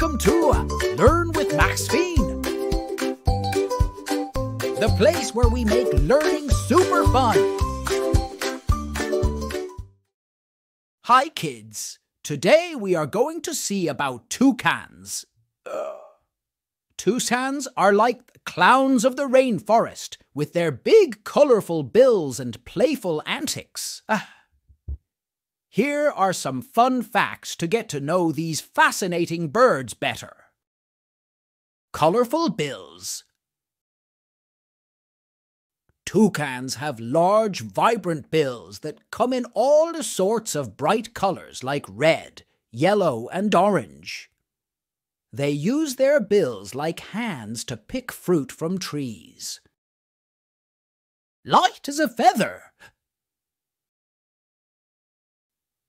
Welcome to Learn with Maxphine, the place where we make learning super fun. Hi, kids. Today we are going to see about toucans. Toucans are like clowns of the rainforest, with their big, colorful bills and playful antics. Ah. Here are some fun facts to get to know these fascinating birds better. Colorful bills. Toucans have large, vibrant bills that come in all sorts of bright colors like red, yellow, and orange. They use their bills like hands to pick fruit from trees. Light as a feather.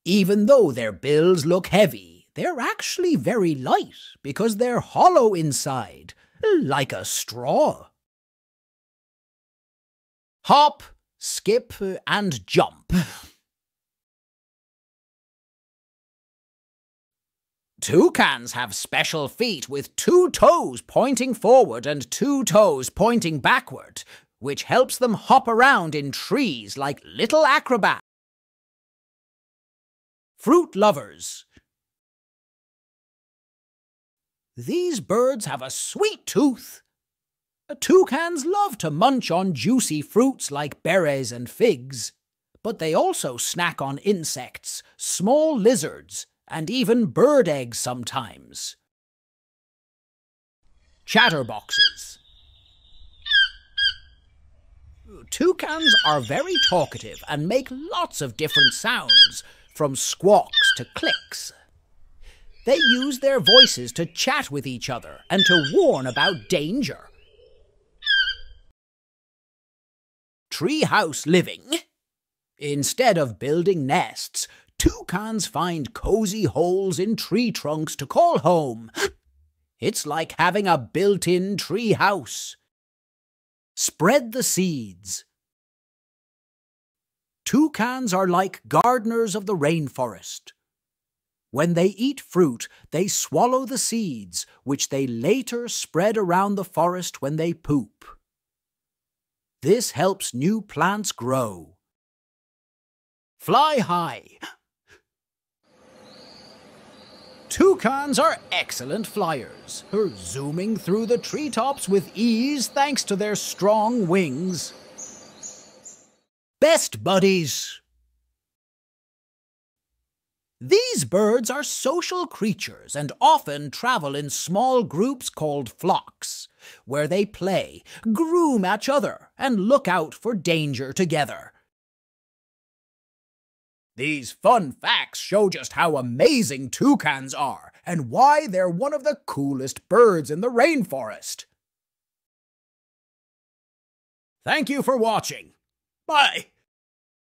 Even though their bills look heavy, they're actually very light because they're hollow inside, like a straw. Hop, skip, and jump. Toucans have special feet with two toes pointing forward and two toes pointing backward, which helps them hop around in trees like little acrobats. Fruit lovers. These birds have a sweet tooth. Toucans love to munch on juicy fruits like berries and figs, but they also snack on insects, small lizards, and even bird eggs sometimes. Chatterboxes. Toucans are very talkative and make lots of different sounds, from squawks to clicks. They use their voices to chat with each other and to warn about danger. Treehouse living. Instead of building nests, toucans find cozy holes in tree trunks to call home. It's like having a built in tree house. Spread the seeds. Toucans are like gardeners of the rainforest. When they eat fruit, they swallow the seeds, which they later spread around the forest when they poop. This helps new plants grow. Fly high. Toucans are excellent flyers, zooming through the treetops with ease thanks to their strong wings. Best buddies. These birds are social creatures and often travel in small groups called flocks, where they play, groom each other, and look out for danger together. These fun facts show just how amazing toucans are and why they're one of the coolest birds in the rainforest. Thank you for watching. Bye.